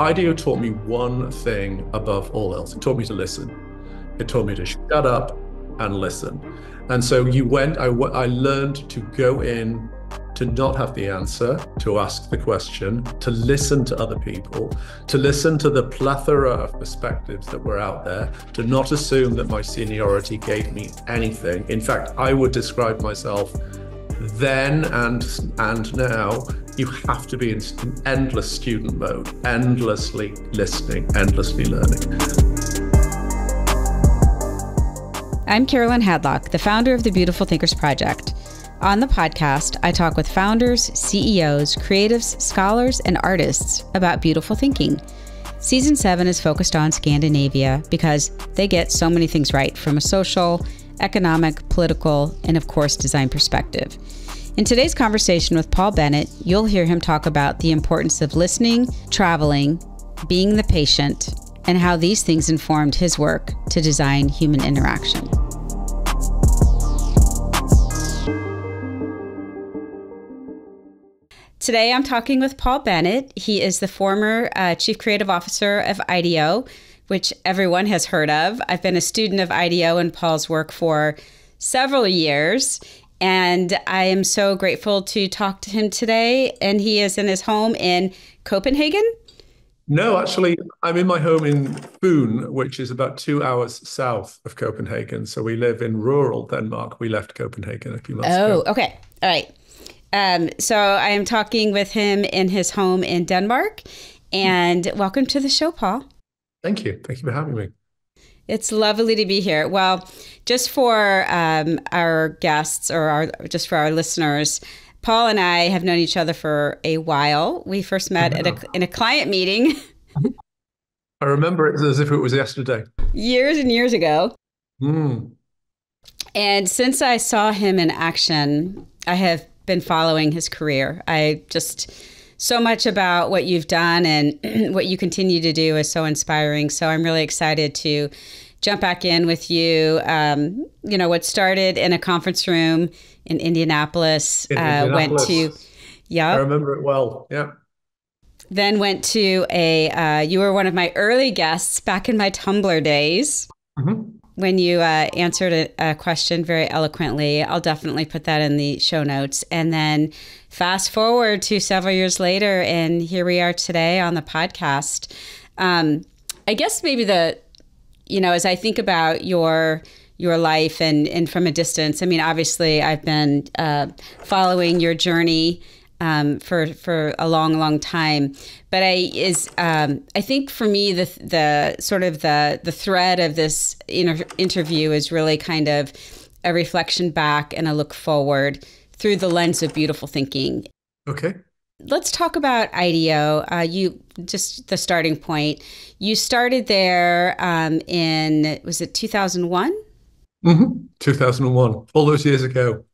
IDEO taught me one thing above all else. It taught me to listen. It taught me to shut up and listen. And so you went, I, I learned to go in to not have the answer, to ask the question, to listen to other people, to listen to the plethora of perspectives that were out there, to not assume that my seniority gave me anything. In fact, I would describe myself then and and now you have to be in endless student mode endlessly listening endlessly learning i'm carolyn hadlock the founder of the beautiful thinkers project on the podcast, I talk with founders, CEOs, creatives, scholars, and artists about beautiful thinking. Season 7 is focused on Scandinavia because they get so many things right from a social, economic, political, and of course, design perspective. In today's conversation with Paul Bennett, you'll hear him talk about the importance of listening, traveling, being the patient, and how these things informed his work to design human interaction. Today, I'm talking with Paul Bennett. He is the former uh, Chief Creative Officer of IDEO, which everyone has heard of. I've been a student of IDEO and Paul's work for several years, and I am so grateful to talk to him today. And he is in his home in Copenhagen. No, actually, I'm in my home in Fyn, which is about two hours south of Copenhagen. So we live in rural Denmark. We left Copenhagen a few months oh, ago. Oh, okay. All right. Um, so I am talking with him in his home in Denmark. And welcome to the show, Paul. Thank you. Thank you for having me. It's lovely to be here. Well, just for um, our guests or our, just for our listeners, Paul and I have known each other for a while. We first met at a, in a client meeting. I remember it as if it was yesterday. Years and years ago. Mm. And since I saw him in action, I have been following his career. I just so much about what you've done and what you continue to do is so inspiring. So I'm really excited to jump back in with you. Um, you know, what started in a conference room in Indianapolis, in uh, Indianapolis. went to, yeah, I remember it well. Yeah. Then went to a. Uh, you were one of my early guests back in my Tumblr days. Mm-hmm when you uh, answered a, a, question very eloquently. I'll definitely put that in the show notes. And then fast forward to several years later, and here we are today on the podcast. Um, I guess maybe the, you know, as I think about your your life and and from a distance. I mean, obviously, I've been uh, following your journey um, for for a long, long time. But I is um, I think for me the the sort of the the thread of this inter- interview is really kind of a reflection back and a look forward through the lens of beautiful thinking. Okay. Let's talk about IDEO. Uh, you just the starting point. You started there um, in was it two thousand one? Mm-hmm. 2001, all those years ago.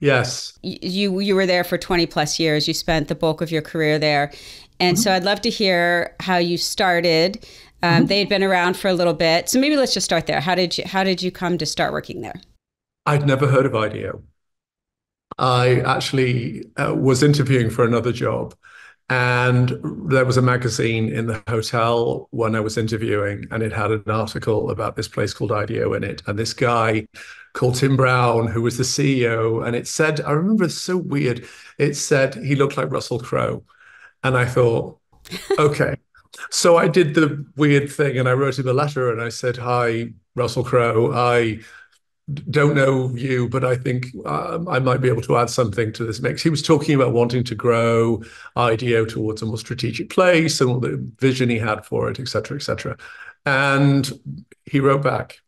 Yes. You you were there for 20 plus years. You spent the bulk of your career there. And mm-hmm. so I'd love to hear how you started. Um, mm-hmm. They had been around for a little bit. So maybe let's just start there. How did you how did you come to start working there? I'd never heard of IDEO. I actually uh, was interviewing for another job and there was a magazine in the hotel when I was interviewing, and it had an article about this place called IDEO in it. And this guy called Tim Brown, who was the CEO, and it said, I remember it's so weird. It said he looked like Russell Crowe. And I thought, okay. so I did the weird thing and I wrote him a letter and I said, Hi, Russell Crowe. I don't know you, but I think um, I might be able to add something to this mix. He was talking about wanting to grow IDEO towards a more strategic place and all the vision he had for it, et cetera, et cetera. And he wrote back.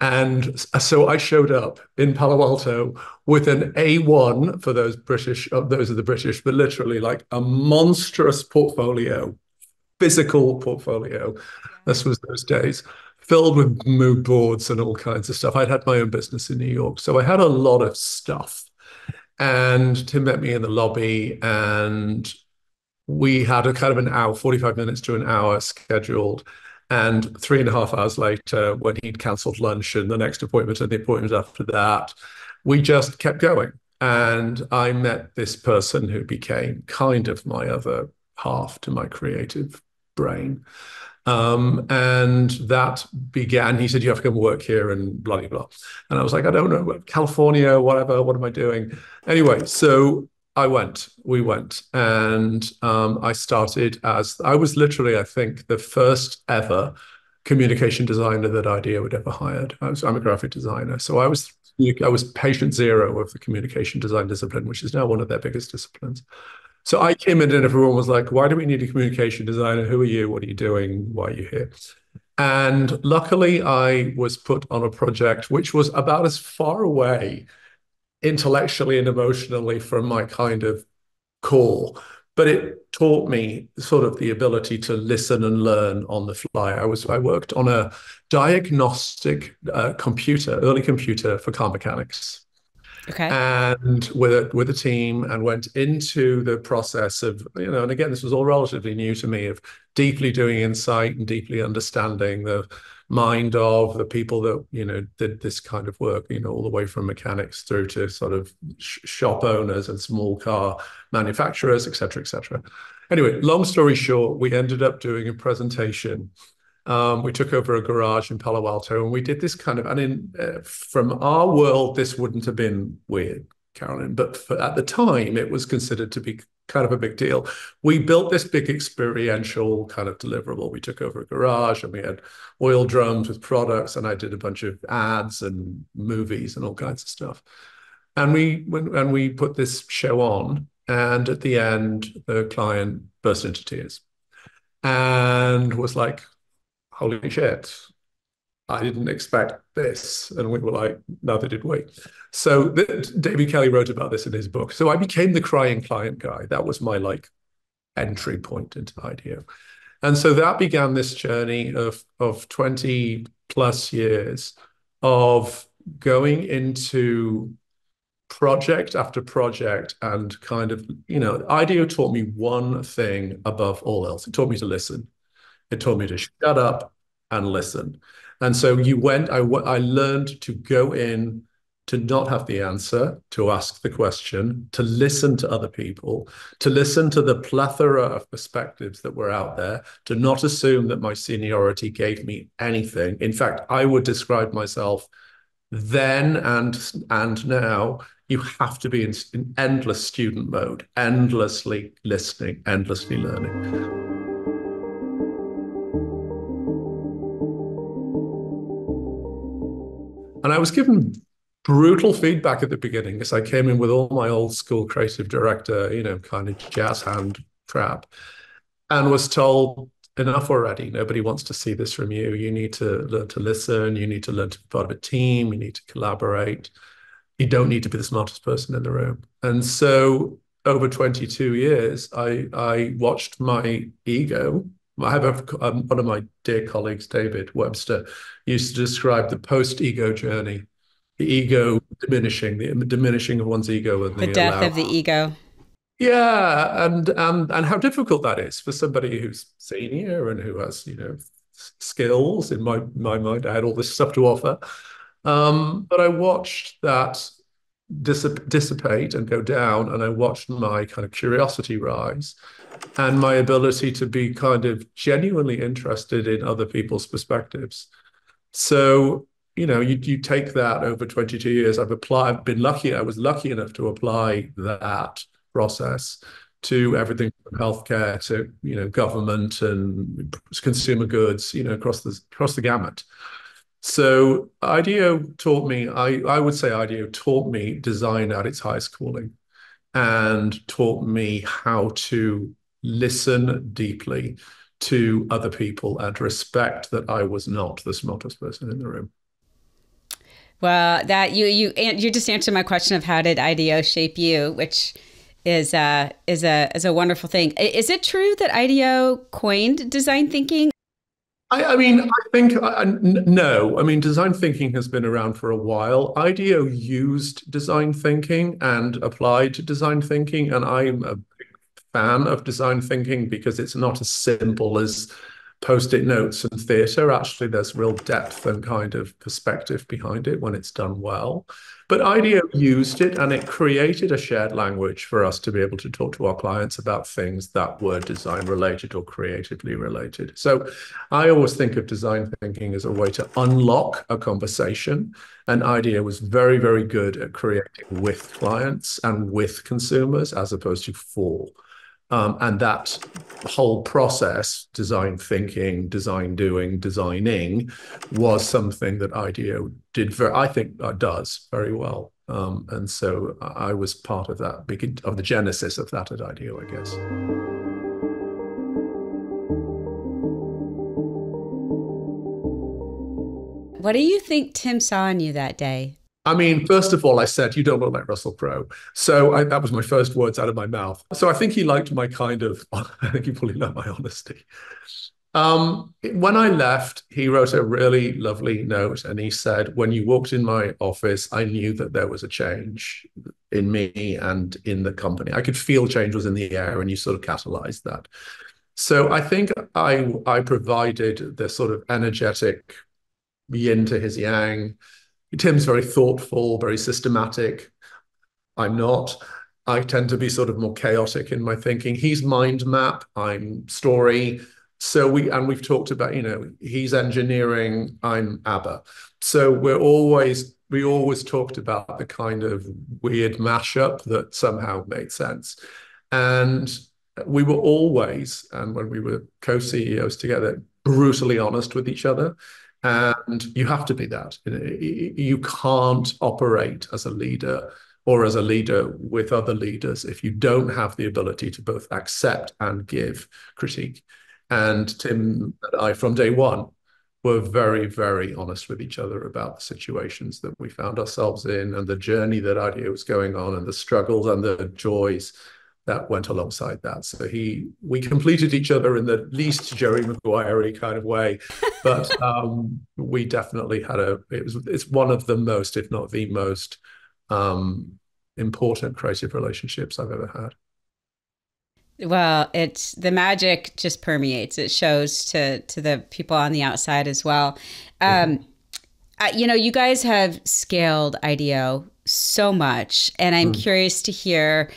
And so I showed up in Palo Alto with an A1 for those British, uh, those are the British, but literally like a monstrous portfolio, physical portfolio. This was those days filled with mood boards and all kinds of stuff. I'd had my own business in New York, so I had a lot of stuff. And Tim met me in the lobby, and we had a kind of an hour, 45 minutes to an hour scheduled. And three and a half hours later, when he'd cancelled lunch and the next appointment and the appointment after that, we just kept going. And I met this person who became kind of my other half to my creative brain. Um, and that began, he said, you have to come work here and blah, blah, blah. And I was like, I don't know, California, whatever, what am I doing? Anyway, so I went, we went, and um, I started as, I was literally, I think, the first ever communication designer that IDEO would ever hired. I was, I'm a graphic designer. So I was, I was patient zero of the communication design discipline, which is now one of their biggest disciplines. So I came in and everyone was like, why do we need a communication designer? Who are you? What are you doing? Why are you here? And luckily, I was put on a project which was about as far away intellectually and emotionally from my kind of core. But it taught me sort of the ability to listen and learn on the fly. I was I worked on a diagnostic uh, computer, early computer for car mechanics. Okay. And with a, with a team and went into the process of, you know, and again, this was all relatively new to me of deeply doing insight and deeply understanding the mind of the people that, you know, did this kind of work, you know, all the way from mechanics through to sort of sh- shop owners and small car manufacturers, et cetera, et cetera. Anyway, long story short, we ended up doing a presentation um, we took over a garage in Palo Alto, and we did this kind of. And in uh, from our world, this wouldn't have been weird, Carolyn, but for, at the time, it was considered to be kind of a big deal. We built this big experiential kind of deliverable. We took over a garage, and we had oil drums with products, and I did a bunch of ads and movies and all kinds of stuff. And we when and we put this show on, and at the end, the client burst into tears and was like, holy shit, I didn't expect this. And we were like, neither did we. So David Kelley wrote about this in his book. So I became the crying client guy. That was my like entry point into IDEO. And so that began this journey of, of 20 plus years of going into project after project and kind of, you know, IDEO taught me one thing above all else. It taught me to listen. It told me to shut up and listen. And so you went, I, I learned to go in, to not have the answer, to ask the question, to listen to other people, to listen to the plethora of perspectives that were out there, to not assume that my seniority gave me anything. In fact, I would describe myself then and and now you have to be in, in endless student mode endlessly listening endlessly learning And I was given brutal feedback at the beginning because I came in with all my old school creative director, you know, kind of jazz hand crap, and was told enough already. Nobody wants to see this from you. You need to learn to listen. You need to learn to be part of a team. You need to collaborate. You don't need to be the smartest person in the room. And so over 22 years, I I watched my ego I have a, um, one of my dear colleagues, David Webster, used to describe the post-ego journey, the ego diminishing, the diminishing of one's ego, and the, the death allow- of the ego. Yeah, and and and how difficult that is for somebody who's senior and who has you know skills. In my my mind, I had all this stuff to offer, um, but I watched that dissipate and go down, and I watched my kind of curiosity rise and my ability to be kind of genuinely interested in other people's perspectives. So, you know, you, you take that over 22 years. I've applied, I've been lucky, I was lucky enough to apply that process to everything from healthcare to, you know, government and consumer goods, you know, across the across the gamut. So IDEO taught me, I, I would say IDEO taught me design at its highest calling and taught me how to listen deeply to other people and respect that I was not the smartest person in the room. Well, that you you you just answered my question of how did IDEO shape you, which is a is a is a wonderful thing. Is it true that IDEO coined design thinking? I, I mean, I think uh, no. I mean, design thinking has been around for a while. IDEO used design thinking and applied design thinking, and I'm a fan of design thinking because it's not as simple as post-it notes and theatre. Actually, there's real depth and kind of perspective behind it when it's done well. But IDEO used it and it created a shared language for us to be able to talk to our clients about things that were design related or creatively related. So I always think of design thinking as a way to unlock a conversation. And IDEO was very, very good at creating with clients and with consumers as opposed to for. Um, and that whole process, design thinking, design doing, designing, was something that IDEO did very, I think, uh, does very well. Um, and so I was part of that, of the genesis of that at IDEO, I guess. What do you think Tim saw in you that day? I mean, first of all, I said, you don't look like Russell Crowe. So I, that was my first words out of my mouth. So I think he liked my kind of, I think he probably liked my honesty. Um, when I left, he wrote a really lovely note and he said, when you walked in my office, I knew that there was a change in me and in the company. I could feel change was in the air and you sort of catalyzed that. So I think I, I provided the sort of energetic yin to his yang, Tim's very thoughtful, very systematic. I'm not. I tend to be sort of more chaotic in my thinking. He's mind map, I'm story. So we and we've talked about, you know, he's engineering, I'm ABBA. So we're always we always talked about the kind of weird mashup that somehow made sense. And we were always, and when we were co-CEOs together, brutally honest with each other. And you have to be that. You can't operate as a leader or as a leader with other leaders if you don't have the ability to both accept and give critique. And Tim and I, from day one, were very, very honest with each other about the situations that we found ourselves in and the journey that IDEO was going on and the struggles and the joys that went alongside that. So he, we completed each other in the least Jerry Maguire kind of way, but um, we definitely had a. It was it's one of the most, if not the most, um, important creative relationships I've ever had. Well, it's the magic just permeates. It shows to to the people on the outside as well. Um, mm-hmm. uh, you know, you guys have scaled IDEO so much, and I'm mm. curious to hear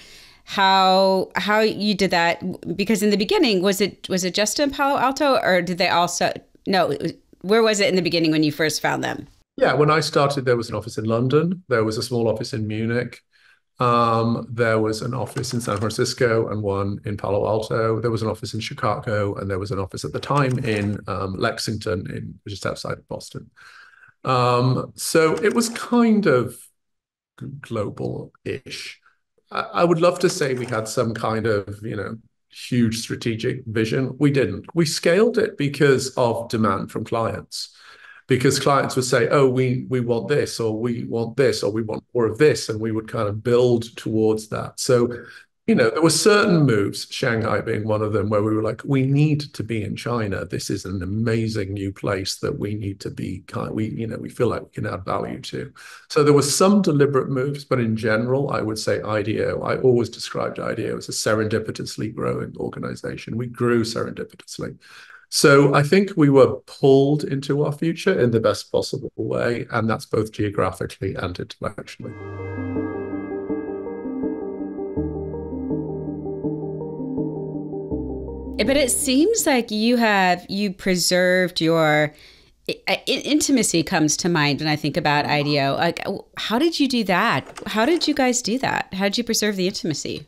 how how you did that because in the beginning was it was it just in Palo Alto or did they also no where was it in the beginning when you first found them? Yeah, when I started, there was an office in London. There was a small office in Munich. Um, there was an office in San Francisco and one in Palo Alto. There was an office in Chicago, and there was an office at the time in um, Lexington, in just outside of Boston. Um, so it was kind of global-ish. I would love to say we had some kind of, you know, huge strategic vision. We didn't. We scaled it because of demand from clients. Because clients would say, "Oh, we we want this, or we want this, or we want more of this," and we would kind of build towards that. So you know, there were certain moves, Shanghai being one of them, where we were like, we need to be in China. This is an amazing new place that we need to be kind we, you know, we feel like we can add value to. So there were some deliberate moves, but in general, I would say IDEO, I always described IDEO as a serendipitously growing organization. We grew serendipitously. So I think we were pulled into our future in the best possible way, and that's both geographically and intellectually. But it seems like you have you preserved your intimacy comes to mind when I think about IDEO. Like, how did you do that? How did you guys do that? How did you preserve the intimacy?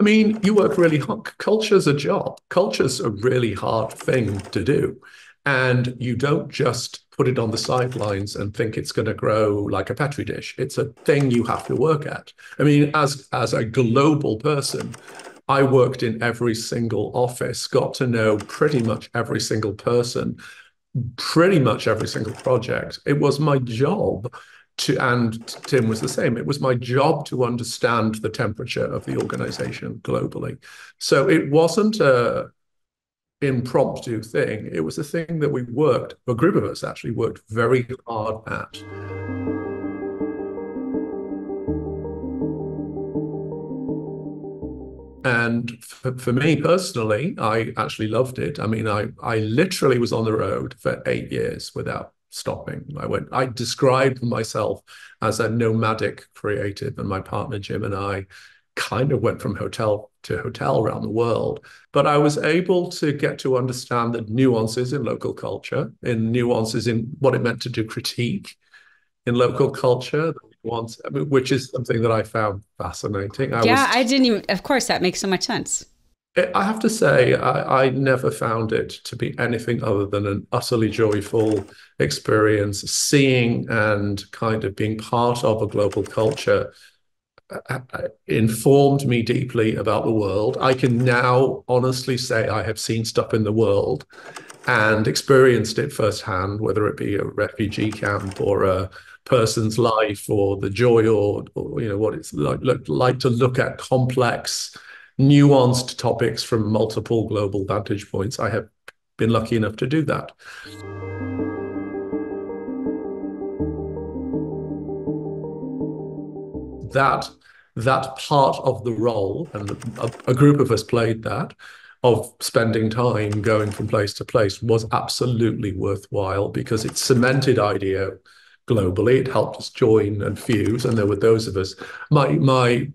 I mean, you work really hard. Culture's a job. Culture's a really hard thing to do. And you don't just put it on the sidelines and think it's going to grow like a petri dish. It's a thing you have to work at. I mean, as as a global person, I worked in every single office, got to know pretty much every single person, pretty much every single project. It was my job to, and Tim was the same. It was my job to understand the temperature of the organization globally. So it wasn't a impromptu thing. It was a thing that we worked, a group of us actually worked very hard at. And for, for me personally, I actually loved it. I mean, I I literally was on the road for eight years without stopping. I went. I described myself as a nomadic creative, and my partner Jim and I kind of went from hotel to hotel around the world. But I was able to get to understand the nuances in local culture, in nuances in what it meant to do critique in local culture, once, which is something that I found fascinating. I yeah, was, I didn't even, of course, that makes so much sense. I have to say, I, I, never found it to be anything other than an utterly joyful experience, seeing and kind of being part of a global culture uh, uh, informed me deeply about the world. I can now honestly say I have seen stuff in the world and experienced it firsthand, whether it be a refugee camp or a person's life or the joy or, or you know what it's like, look, like to look at complex nuanced topics from multiple global vantage points. I have been lucky enough to do that. That that part of the role and a, a group of us played that of spending time going from place to place was absolutely worthwhile because it cemented IDEO globally. It helped us join and fuse, and there were those of us. My my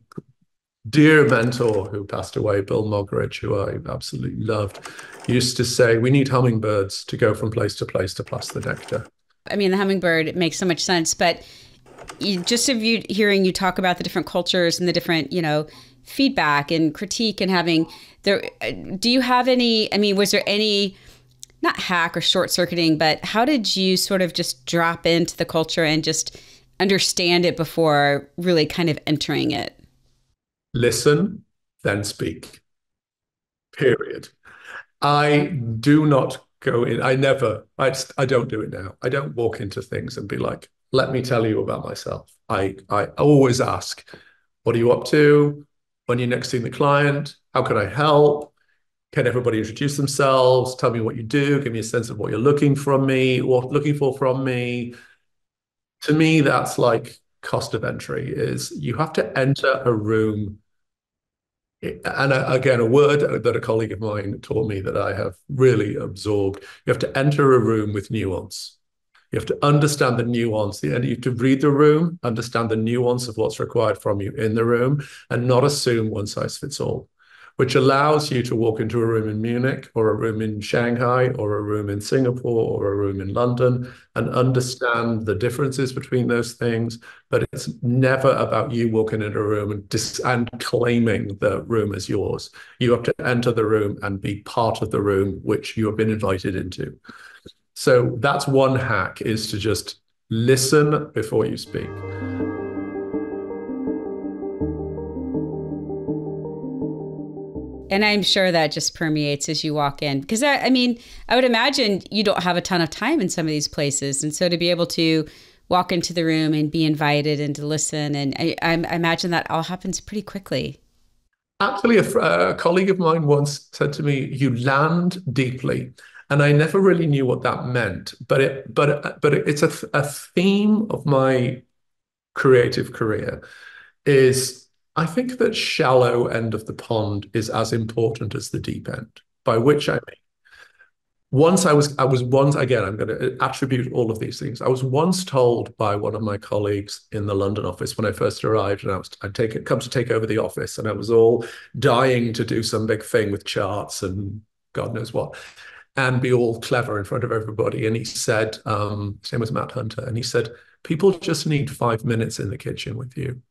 dear mentor who passed away, Bill Moggridge, who I absolutely loved, used to say, "We need hummingbirds to go from place to place to plus the nectar." I mean, the hummingbird makes so much sense, but just of you hearing you talk about the different cultures and the different, you know, feedback and critique and having there. Uh, do you have any? I mean, was there any? Not hack or short circuiting, but how did you sort of just drop into the culture and just understand it before really kind of entering it? Listen, then speak. Period. I do not go in. I never, I, I don't do it now. I don't walk into things and be like, let me tell you about myself. I, I always ask, what are you up to? When you're next seeing the client? How can I help? Can everybody introduce themselves? Tell me what you do. Give me a sense of what you're looking from me what looking for from me. To me that's like cost of entry is you have to enter a room. And uh, again a word that a colleague of mine taught me that i have really absorbed. You have to enter a room with nuance. You have to understand the nuance. And you have to read the room understand the nuance of what's required from you in the room and not assume one size fits all which allows you to walk into a room in Munich or a room in Shanghai or a room in Singapore or a room in London and understand the differences between those things. But it's never about you walking into a room and, dis- and claiming the room as yours. You have to enter the room and be part of the room which you have been invited into. So that's one hack is to just listen before you speak. And I'm sure that just permeates as you walk in. Because I, I, mean, I would imagine you don't have a ton of time in some of these places. And so to be able to walk into the room and be invited and to listen, and I, I imagine that all happens pretty quickly. Actually, a, a colleague of mine once said to me, "You land deeply," and I never really knew what that meant. But it, but but it's a, a theme of my creative career is I think that shallow end of the pond is as important as the deep end, by which I mean, once I was, I was once, again, I'm going to attribute all of these things. I was once told by one of my colleagues in the London office when I first arrived, and I was, I'd take come to take over the office, and I was all dying to do some big thing with charts and God knows what, and be all clever in front of everybody. And he said, um, his name was Matt Hunter, and he said, people just need five minutes in the kitchen with you.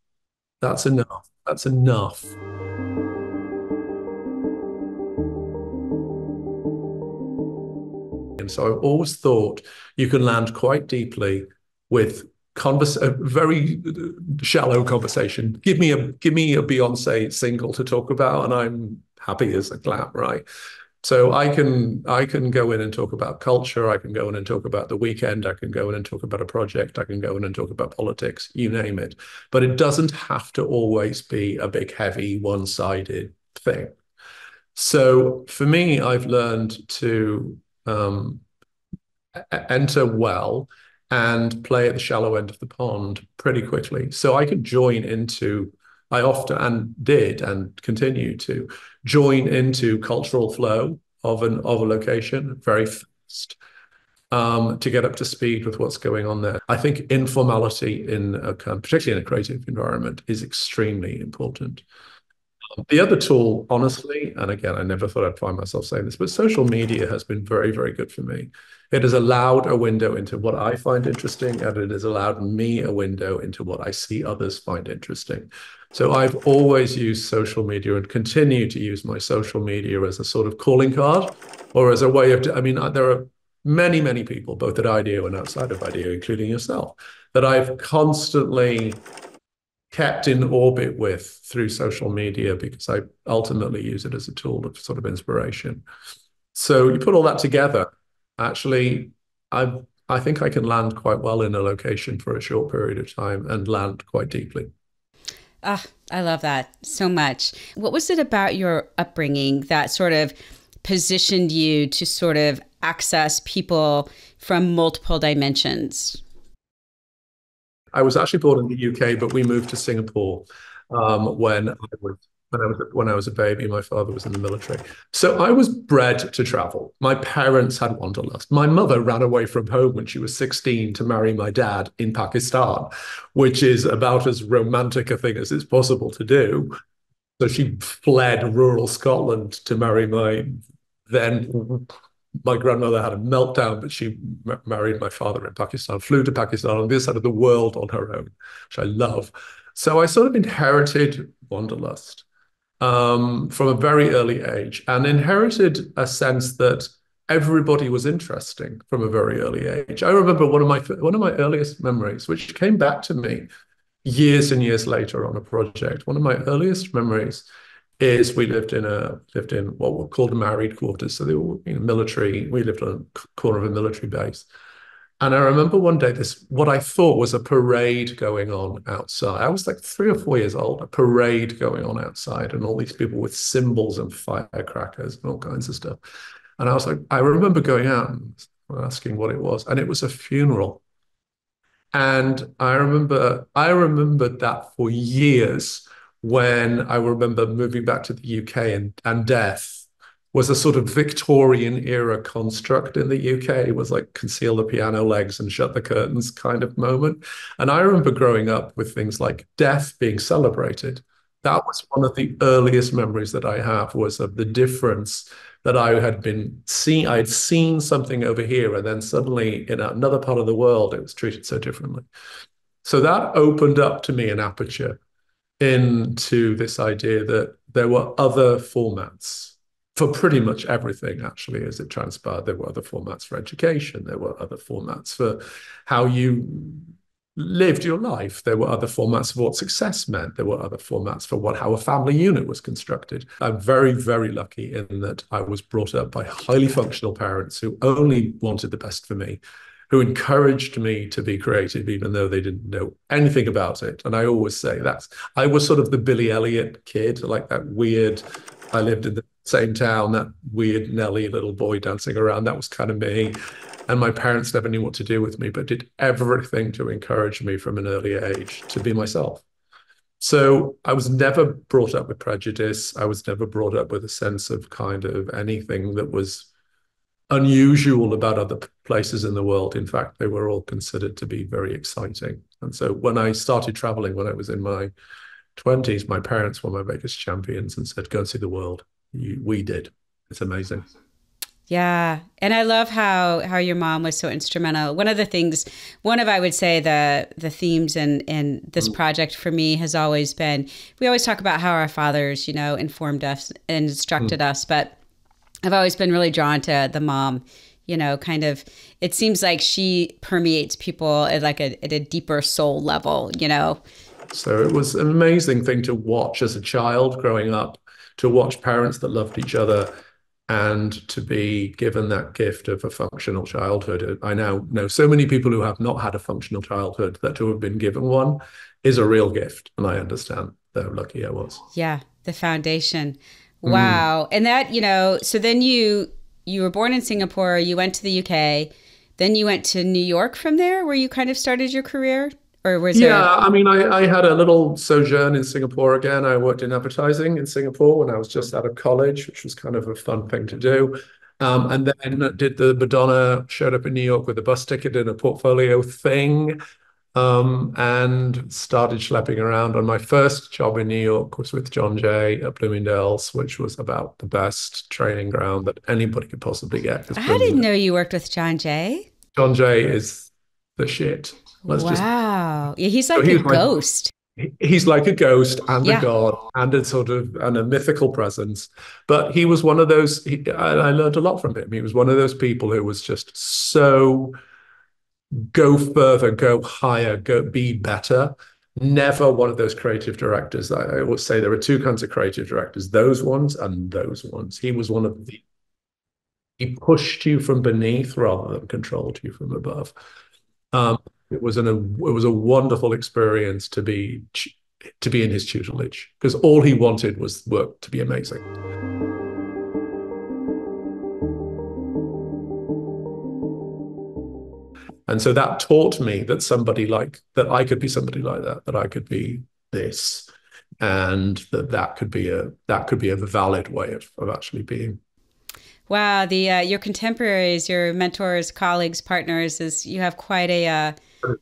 That's enough. That's enough. And so I've always thought you can land quite deeply with converse, a very shallow conversation. Give me a give me a Beyonce single to talk about, and I'm happy as a clam, right? So I can I can go in and talk about culture. I can go in and talk about the weekend. I can go in and talk about a project. I can go in and talk about politics. You name it. But it doesn't have to always be a big, heavy, one-sided thing. So for me, I've learned to um, enter well and play at the shallow end of the pond pretty quickly. So I could join into I often and did and continue to join into cultural flow of an of a location very fast um, to get up to speed with what's going on there. I think informality in a, particularly in a creative environment is extremely important. The other tool, honestly, and again, I never thought I'd find myself saying this, but social media has been very, very good for me. It has allowed a window into what I find interesting, and it has allowed me a window into what I see others find interesting. So I've always used social media and continue to use my social media as a sort of calling card or as a way of, I mean, there are many, many people, both at IDEO and outside of IDEO, including yourself, that I've constantly kept in orbit with through social media because I ultimately use it as a tool of sort of inspiration. So you put all that together, actually, I I think I can land quite well in a location for a short period of time and land quite deeply. Ah, I love that so much. What was it about your upbringing that sort of positioned you to sort of access people from multiple dimensions? I was actually born in the UK, but we moved to Singapore um, when I was when I was when I was a baby. My father was in the military, so I was bred to travel. My parents had wanderlust. My mother ran away from home when she was 16 to marry my dad in Pakistan, which is about as romantic a thing as it's possible to do. So she fled rural Scotland to marry my then my grandmother had a meltdown, but she married my father in Pakistan, flew to Pakistan on this side of the world on her own, which I love. So I sort of inherited wanderlust um, from a very early age and inherited a sense that everybody was interesting from a very early age. I remember one of my one of my earliest memories, which came back to me years and years later on a project. One of my earliest memories is we lived in a lived in what were called married quarters. So they were you know, military. We lived on a corner of a military base. And I remember one day this what I thought was a parade going on outside. I was like three or four years old, a parade going on outside, and all these people with cymbals and firecrackers and all kinds of stuff. And I was like, I remember going out and asking what it was, and it was a funeral. And I remember I remembered that for years when I remember moving back to the UK and, and death was a sort of Victorian era construct in the UK. It was like conceal the piano legs and shut the curtains kind of moment. And I remember growing up with things like death being celebrated. That was one of the earliest memories that I have was of the difference that I had been seeing. I'd seen something over here, and then suddenly in another part of the world, it was treated so differently. So that opened up to me an aperture into this idea that there were other formats for pretty much everything, actually, as it transpired. There were other formats for education, there were other formats for how you lived your life. There were other formats for what success meant. There were other formats for what how a family unit was constructed. I'm very, very lucky in that I was brought up by highly functional parents who only wanted the best for me who encouraged me to be creative, even though they didn't know anything about it. And I always say that's, I was sort of the Billy Elliot kid, like that weird, I lived in the same town, that weird Nelly little boy dancing around. That was kind of me. And my parents never knew what to do with me, but did everything to encourage me from an early age to be myself. So I was never brought up with prejudice. I was never brought up with a sense of kind of anything that was unusual about other places in the world. In fact, they were all considered to be very exciting. And so when I started traveling when I was in my 20s, my parents were my biggest champions and said, go and see the world. You, we did. It's amazing. Yeah. And I love how how your mom was so instrumental. One of the things one of I would say the the themes in in this mm. project for me has always been we always talk about how our fathers, you know, informed us and instructed mm. us, but I've always been really drawn to the mom. You know, kind of. It seems like she permeates people at like a at a deeper soul level. You know. So it was an amazing thing to watch as a child growing up, to watch parents that loved each other and to be given that gift of a functional childhood. I now know so many people who have not had a functional childhood that to have been given one is a real gift. And I understand how lucky I was. Yeah, the foundation. Mm. Wow. Mm. And that, you know, so then you you were born in Singapore, you went to the UK, then you went to New York from there where you kind of started your career or was yeah there... i mean I, I had a little sojourn in singapore again i worked in advertising in singapore when i was just out of college which was kind of a fun thing to do um, and then did the madonna showed up in new york with a bus ticket and a portfolio thing um, and started schlepping around on my first job in New York was with John Jay at Bloomingdale's, which was about the best training ground that anybody could possibly get. I didn't know you worked with John Jay. John Jay is the shit. Let's wow. Just, yeah, he's like so a he's ghost. He's like a ghost and yeah. a god and a sort of and a mythical presence. But he was one of those. He, I, I learned a lot from him. He was one of those people who was just so go further, go higher, go be better. Never one of those creative directors. I always say there are two kinds of creative directors: those ones and those ones. He was one of the. He pushed you from beneath rather than controlled you from above. Um, it was an a, it was a wonderful experience to be to be in his tutelage because all he wanted was work to be amazing. And so that taught me that somebody like that I could be somebody like that, that I could be this, and that that could be a that could be a valid way of, of actually being. Wow, the uh, your contemporaries, your mentors, colleagues, partners is you have quite a uh,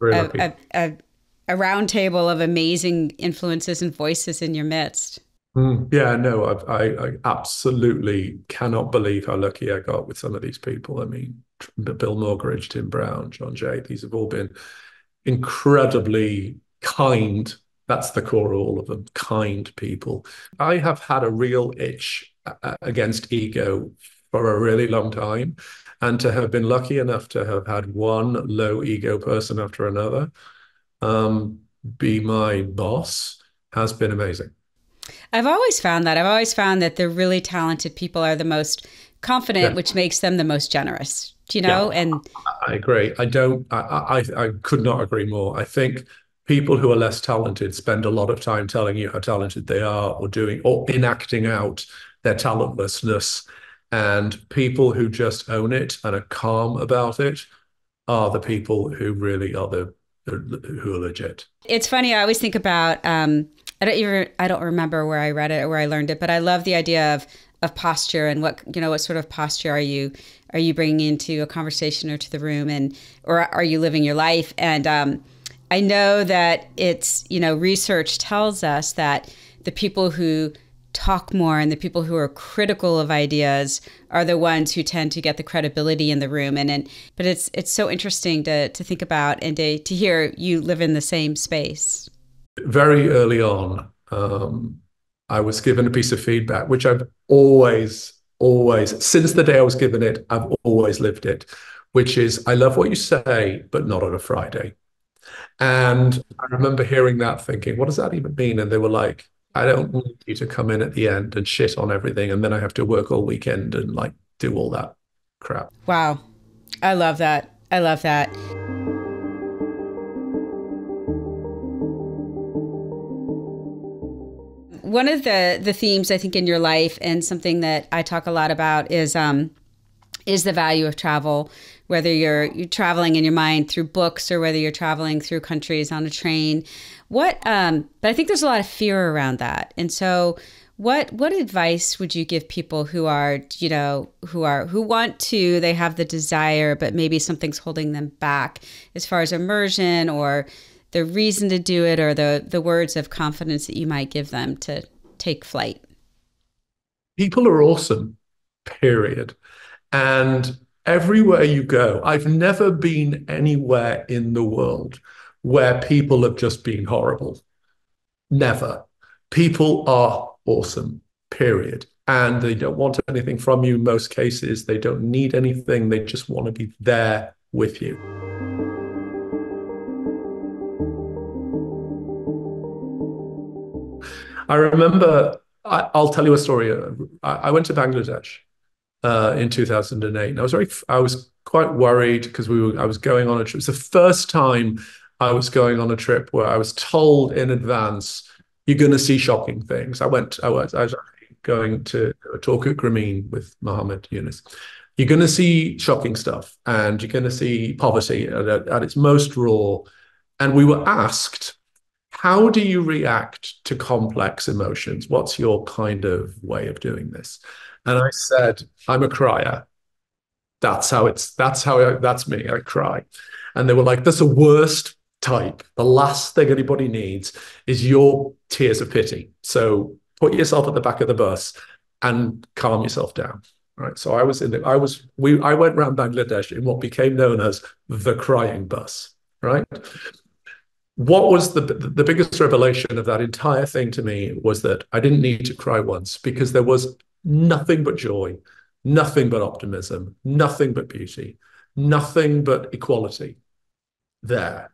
a, a, a, round table of amazing influences and voices in your midst. Mm, yeah, no, I, I, absolutely cannot believe how lucky I got with some of these people. I mean, Bill Moggridge, Tim Brown, John Jay, these have all been incredibly kind. That's the core of all of them, kind people. I have had a real itch against ego for a really long time. And to have been lucky enough to have had one low ego person after another um, be my boss has been amazing. I've always found that. I've always found that the really talented people are the most confident, yeah. which makes them the most generous. Do you know? Yeah, and I agree. I don't. I, I I could not agree more. I think people who are less talented spend a lot of time telling you how talented they are, or doing, or enacting out their talentlessness. And people who just own it and are calm about it are the people who really are the who are legit. It's funny. I always think about. Um, I don't even I don't remember where I read it or where I learned it, but I love the idea of of posture and what you know what sort of posture are you are you bringing into a conversation or to the room and or are you living your life? And um, I know that it's you know research tells us that the people who talk more and the people who are critical of ideas are the ones who tend to get the credibility in the room. And, and but it's it's so interesting to to think about and to, to hear you live in the same space. Very early on, um, I was given a piece of feedback, which I've always, always, since the day I was given it, I've always lived it, which is I love what you say, but not on a Friday. And I remember hearing that thinking, what does that even mean? And they were like, I don't need you to come in at the end and shit on everything. And then I have to work all weekend and like do all that crap. Wow. I love that. I love that. One of the the themes I think in your life and something that I talk a lot about is um is the value of travel whether you're you're traveling in your mind through books or whether you're traveling through countries on a train. What um but I think there's a lot of fear around that. And so what what advice would you give people who are you know who are who want to they have the desire but maybe something's holding them back as far as immersion or the reason to do it or the the words of confidence that you might give them to take flight. People are awesome period. And everywhere you go i've never been anywhere in the world where people have just been horrible. Never. People are awesome period. And they don't want anything from you in most cases. They don't need anything. They just want to be there with you I remember, I, will tell you a story. I, I went to Bangladesh uh, in 2008. And I was very, I was quite worried because we were, I was going on a trip. It's the first time I was going on a trip where I was told in advance, you're going to see shocking things. I went, I was, I was going to a talk at Grameen with Muhammad Yunus. You're going to see shocking stuff and you're going to see poverty at, at its most raw And we were asked, how do you react to complex emotions? What's your kind of way of doing this? And I said, I'm a crier. That's how it's, that's how, I, that's me. I cry. And they were like, that's the worst type. The last thing anybody needs is your tears of pity. So put yourself at the back of the bus and calm yourself down. Right. So I was in the, I was, we, I went around Bangladesh in what became known as the crying bus. Right. What was the, the biggest revelation of that entire thing to me was that I didn't need to cry once because there was nothing but joy, nothing but optimism, nothing but beauty, nothing but equality there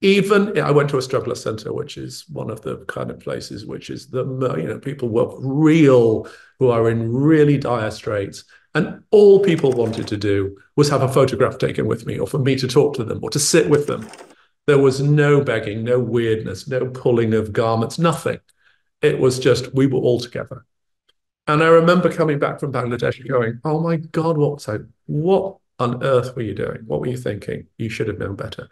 even I went to a struggler center, which is one of the kind of places which is the you know people were real who are in really dire straits, and all people wanted to do was have a photograph taken with me, or for me to talk to them, or to sit with them. There was no begging, no weirdness, no pulling of garments, nothing. It was just we were all together. And I remember coming back from Bangladesh going, "Oh my God, what I? What on earth were you doing? What were you thinking? You should have known better."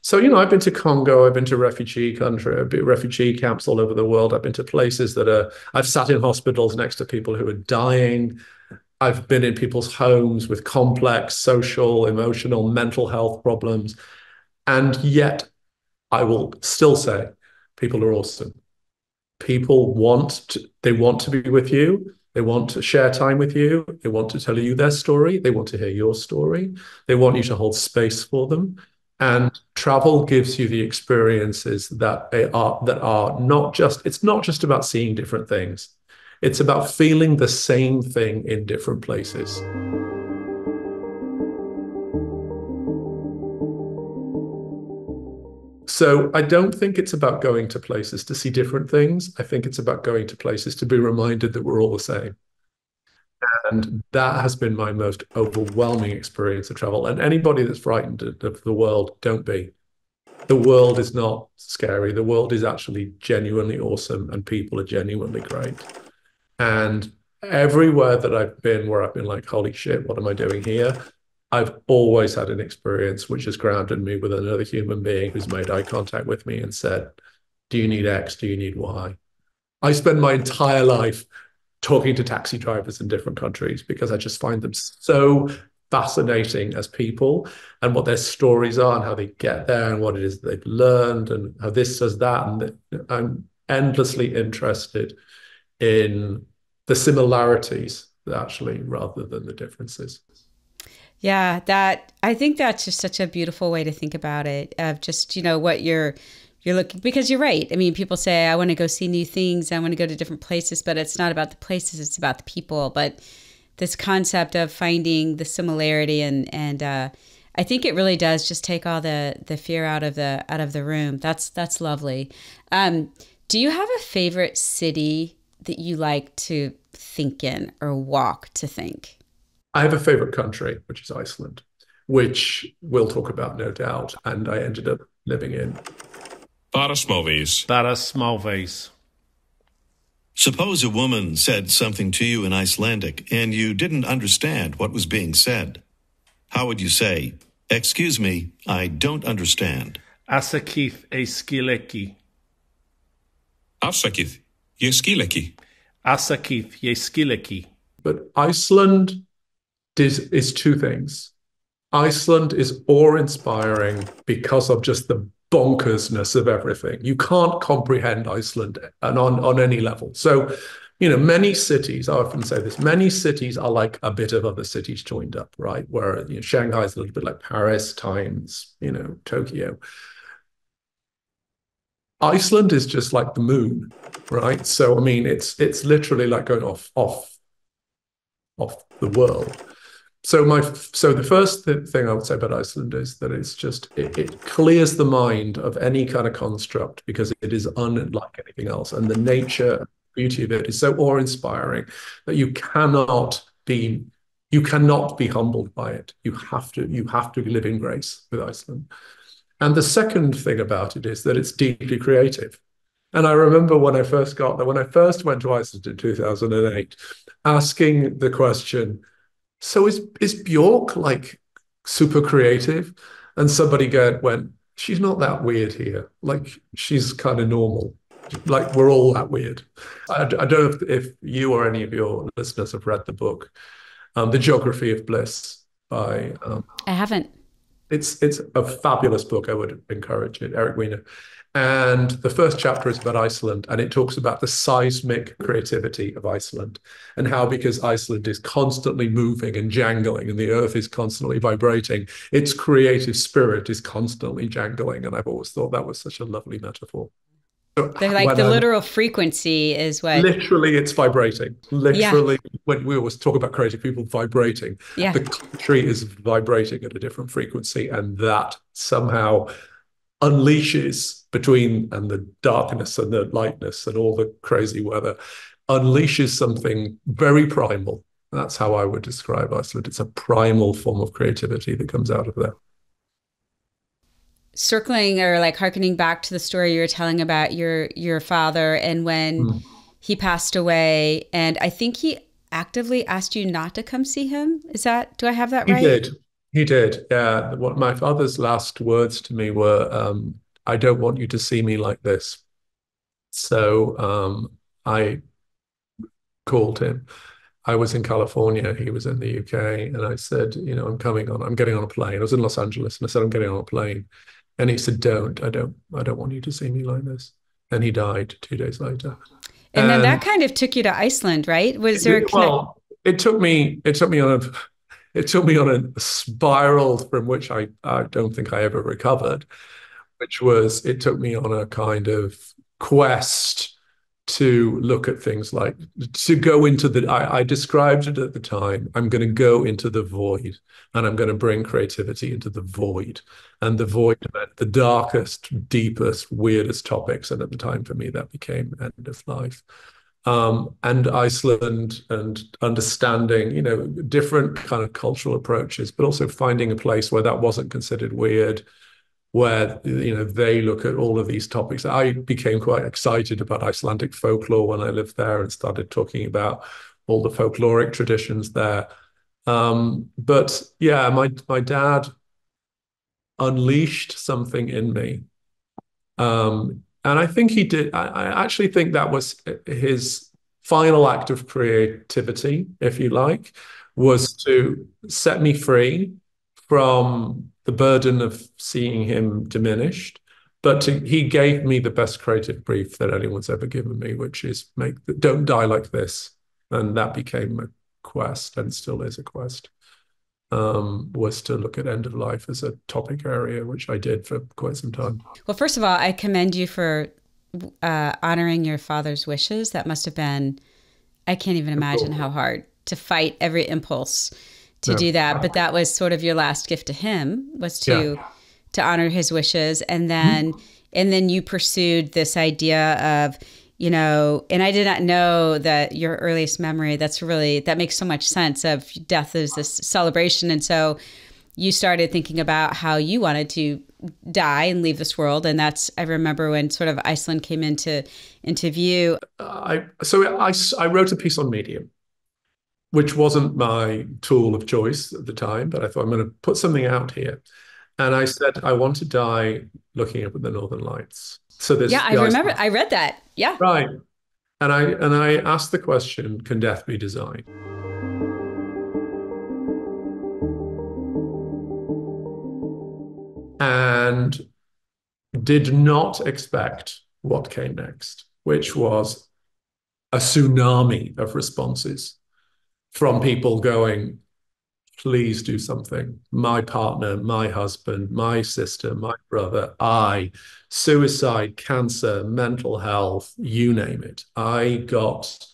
So, you know, I've been to Congo, I've been to refugee country, I've been refugee camps all over the world. I've been to places that are, I've sat in hospitals next to people who are dying. I've been in people's homes with complex social, emotional, mental health problems. And yet, I will still say people are awesome. People want to, they want to be with you. They want to share time with you. They want to tell you their story. They want to hear your story. They want you to hold space for them. And travel gives you the experiences that are that are not just it's not just about seeing different things. It's about feeling the same thing in different places. So I don't think it's about going to places to see different things. I think it's about going to places to be reminded that we're all the same. And that has been my most overwhelming experience of travel. And anybody that's frightened of the world, don't be. The world is not scary. The world is actually genuinely awesome, and people are genuinely great. And everywhere that I've been, where I've been like, holy shit, what am I doing here? I've always had an experience which has grounded me with another human being who's made eye contact with me and said, Do you need X? Do you need Y? I spend my entire life talking to taxi drivers in different countries because I just find them so fascinating as people and what their stories are and how they get there and what it is that they've learned and how this does that. And I'm endlessly interested in the similarities actually rather than the differences. Yeah, that I think that's just such a beautiful way to think about it of just, you know, what you're you're looking because you're right. I mean, people say I want to go see new things, I want to go to different places, but it's not about the places; it's about the people. But this concept of finding the similarity and and uh, I think it really does just take all the the fear out of the out of the room. That's that's lovely. Um, do you have a favorite city that you like to think in or walk to think? I have a favorite country, which is Iceland, which we'll talk about no doubt, and I ended up living in Bara smáveis. Bara smáveis. Suppose a woman said something to you in Icelandic and you didn't understand what was being said. How would you say, Excuse me, I don't understand? Asakith e skileki. Afsakith, je skileki. Asakith ye skileki. But Iceland is, is two things. Iceland is awe inspiring because of just the bonkersness of everything. You can't comprehend Iceland and on, on any level. So, you know, many cities, I often say this, many cities are like a bit of other cities joined up, right? Where you know, Shanghai is a little bit like Paris times, you know, Tokyo. Iceland is just like the moon, right? So I mean, it's it's literally like going off off off the world so my so the first th- thing I would say about Iceland is that it's just it, it, clears the mind of any kind of construct because it is unlike anything else, and the nature beauty of it is so awe-inspiring that you cannot be you cannot be humbled by it. You have to you have to live in grace with Iceland. And the second thing about it is that it's deeply creative. And I remember when I first got there, when I first went to Iceland in 2008, asking the question so is is Bjork like super creative? And somebody went, she's not that weird here. Like she's kind of normal. Like we're all that weird. I, I don't know if, if, you or any of your listeners have read the book, um, The Geography of Bliss by. Um, I haven't. It's it's a fabulous book. I would encourage it. Eric Weiner. And the first chapter is about Iceland, and it talks about the seismic creativity of Iceland and how, because Iceland is constantly moving and jangling and the earth is constantly vibrating, its creative spirit is constantly jangling. And I've always thought that was such a lovely metaphor. So They're like the I'm, literal frequency is what literally it's vibrating. Literally, yeah. when we always talk about creative people vibrating, yeah. the country is vibrating at a different frequency, and that somehow unleashes between and the darkness and the lightness and all the crazy weather unleashes something very primal. That's how I would describe Iceland. It's a primal form of creativity that comes out of there. Circling or like harkening back to the story you were telling about your your father and when mm. he passed away, and I think he actively asked you not to come see him. Is that do I have that right? He did. He did. Yeah. What my father's last words to me were, um, "I don't want you to see me like this." So um, I called him. I was in California. He was in the UK, and I said, "You know, I'm coming on. I'm getting on a plane." I was in Los Angeles, and I said, "I'm getting on a plane." And he said, "Don't. I don't. I don't want you to see me like this." And he died two days later. And, and then that kind of took you to Iceland, right? Was there? It, well, it took me. It took me on a it took me on a spiral from which I, I don't think I ever recovered, which was it took me on a kind of quest to look at things like to go into the I, I, described it at the time i'm going to go into the void and i'm going to bring creativity into the void. And the void meant the darkest deepest weirdest topics. And at the time for me that became end of life um, and Iceland and understanding, you know, different kind of cultural approaches, but also finding a place where that wasn't considered weird, where you know they look at all of these topics. I became quite excited about Icelandic folklore when I lived there and started talking about all the folkloric traditions there. Um, but yeah, my my dad unleashed something in me um, and I think he did. I, I actually think that was his final act of creativity, if you like, was to set me free from the burden of seeing him diminished. But to, he gave me the best creative brief that anyone's ever given me, which is make don't die like this, and that became a quest and still is a quest um, was to look at end of life as a topic area, which I did for quite some time. Well, first of all, I commend you for uh, honoring your father's wishes. That must have been, I can't even imagine how hard to fight every impulse to do that. But that was sort of your last gift to him was to yeah. to honor his wishes, and then mm-hmm. and then you pursued this idea of you know, and I did not know that your earliest memory, that's really, that makes so much sense of death as this celebration. And so you started thinking about how you wanted to die and leave this world. And that's, I remember when sort of Iceland came into, into view. I, so I, I wrote a piece on Medium, which wasn't my tool of choice at the time, but I thought I'm going to put something out here. And I said, I want to die looking up at the Northern Lights. So this Yeah, I remember I read that. Yeah. Right. And I and I asked the question, can death be designed? And did not expect what came next, which was a tsunami of responses from people going, please do something. My partner, my husband, my sister, my brother, I, suicide, cancer, mental health, you name it. I got